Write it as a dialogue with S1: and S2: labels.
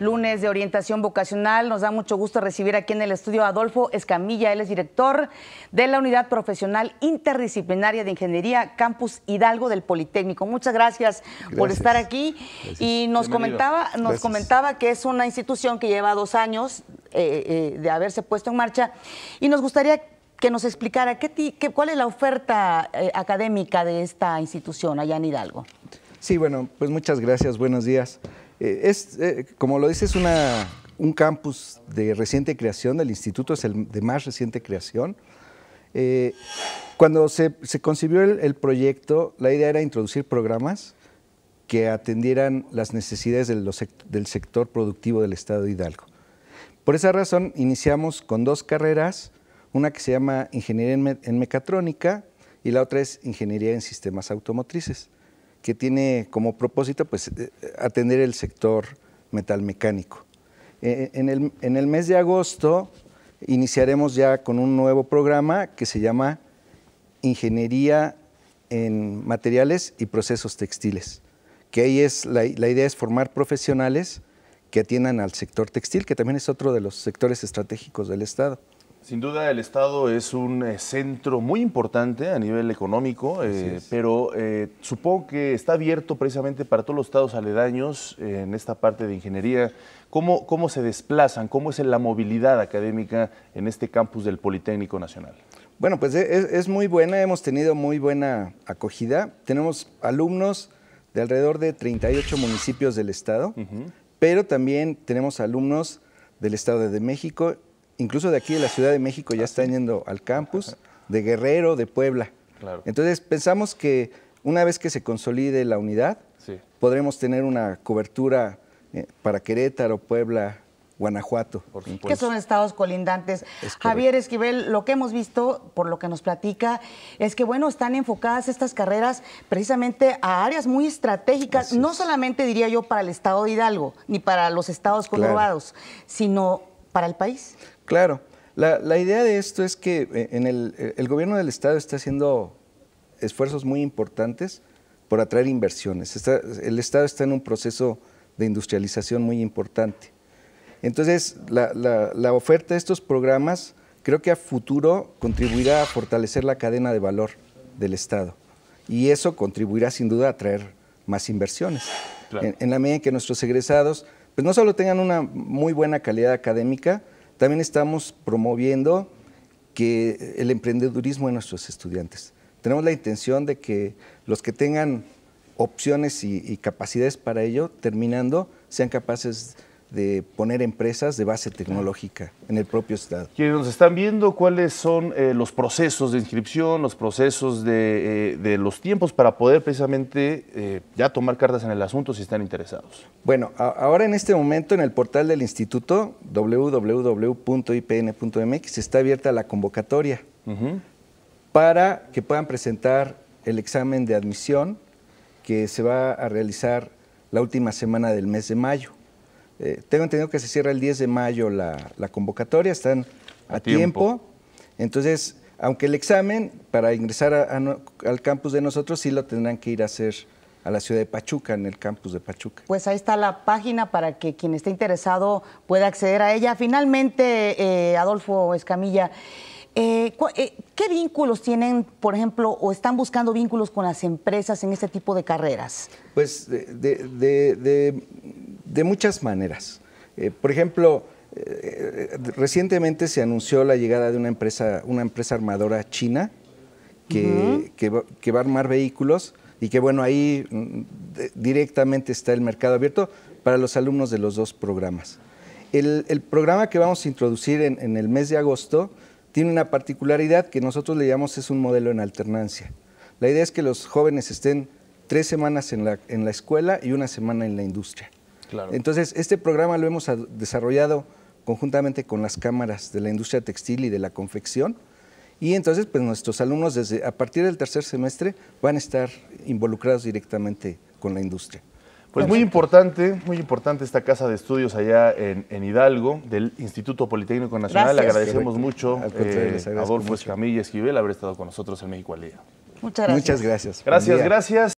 S1: lunes de orientación vocacional. Nos da mucho gusto recibir aquí en el estudio a Adolfo Escamilla. Él es director de la Unidad Profesional Interdisciplinaria de Ingeniería Campus Hidalgo del Politécnico. Muchas gracias, por estar aquí. Y nos comentaba, nos comentaba que es una institución que lleva dos años eh, eh, de haberse puesto en marcha y nos gustaría que nos explicara qué, qué cuál es la oferta eh, académica de esta institución allá en Hidalgo.
S2: Sí, bueno, pues muchas gracias, buenos días. Eh, es, eh, como lo dices, una, un campus de reciente creación del instituto, es el de más reciente creación. Eh, cuando se, concibió el, proyecto, la idea era introducir programas que atendieran las necesidades del sector productivo del Estado de Hidalgo. Por esa razón, iniciamos con dos carreras, una que se llama Ingeniería en Mecatrónica y la otra es Ingeniería en Sistemas Automotrices que tiene como propósito pues, eh, atender el sector metalmecánico. Eh, en, el, en el mes de agosto iniciaremos ya con un nuevo programa que se llama Ingeniería en Materiales y Procesos Textiles, que ahí es, la, idea es formar profesionales que atiendan al sector textil, que también es otro de los sectores estratégicos del Estado.
S3: Sin duda el Estado es un eh, centro muy importante a nivel económico, eh, pero eh, supongo que está abierto precisamente para todos los estados aledaños en esta parte de ingeniería. ¿Cómo, cómo se desplazan? ¿Cómo es la movilidad académica en este campus del Politécnico Nacional?
S2: Bueno, pues es, muy buena, hemos tenido muy buena acogida. Tenemos alumnos de alrededor de 38 municipios del Estado, pero también tenemos alumnos del Estado de México incluso de aquí de la Ciudad de México ya están yendo al campus, de Guerrero, de Puebla. Entonces pensamos que una vez que se consolide la unidad, podremos tener una cobertura eh, para Querétaro, Puebla, Guanajuato.
S1: Que son estados colindantes. Javier Esquivel, lo que hemos visto, por lo que nos platica, es que, bueno, están enfocadas estas carreras precisamente a áreas muy estratégicas, no solamente diría yo para el estado de Hidalgo, ni para los estados conurbados, sino para el país.
S2: Claro, la, idea de esto es que eh, en eh, el, gobierno del Estado está haciendo esfuerzos muy importantes por atraer inversiones. el Estado está en un proceso de industrialización muy importante. Entonces, la, oferta de estos programas creo que a futuro contribuirá a fortalecer la cadena de valor del Estado. Y eso contribuirá sin duda a atraer más inversiones. En, en, la medida en que nuestros egresados pues no solo tengan una muy buena calidad académica, también estamos promoviendo que el emprendedurismo de nuestros estudiantes. Tenemos la intención de que los que tengan opciones y, capacidades para ello, terminando, sean capaces de poner empresas de base tecnológica en el propio Estado.
S3: Quienes nos están viendo, ¿cuáles son eh, los procesos de inscripción, los procesos de, eh, los tiempos para poder precisamente eh, ya tomar cartas en el asunto si están interesados?
S2: Bueno, ahora en este momento en el portal del instituto www.ipn.mx está abierta la convocatoria para que puedan presentar el examen de admisión que se va a realizar la última semana del mes de mayo. Eh, tengo entendido que se cierra el 10 de mayo la, convocatoria, están a, tiempo. Entonces, aunque el examen para ingresar al campus de nosotros sí lo tendrán que ir a hacer a la ciudad de Pachuca, en el campus de Pachuca.
S1: Pues ahí está la página para que quien esté interesado pueda acceder a ella. Finalmente, eh, Adolfo Escamilla, eh, ¿qué vínculos tienen, por ejemplo, o están buscando vínculos con las empresas en este tipo de carreras?
S2: Pues de de muchas maneras. Eh, por ejemplo, eh, recientemente se anunció la llegada de una empresa, una empresa armadora china que, que, va, a armar vehículos y que bueno, ahí mm, directamente está el mercado abierto para los alumnos de los dos programas. El, programa que vamos a introducir en, el mes de agosto tiene una particularidad que nosotros le llamamos es un modelo en alternancia. La idea es que los jóvenes estén tres semanas en la, en la escuela y una semana en la industria. Entonces, este programa lo hemos desarrollado conjuntamente con las cámaras de la industria textil y de la confección. Y entonces, pues nuestros alumnos desde a partir del tercer semestre van a estar involucrados directamente con la industria.
S3: Pues muy importante, muy importante esta casa de estudios allá en, Hidalgo, del Instituto Politécnico Nacional. Le agradecemos mucho eh, a Adolfo Escamilla Esquivel haber estado con nosotros en México al Día.
S1: Muchas gracias.
S2: Muchas gracias.
S3: Gracias, gracias.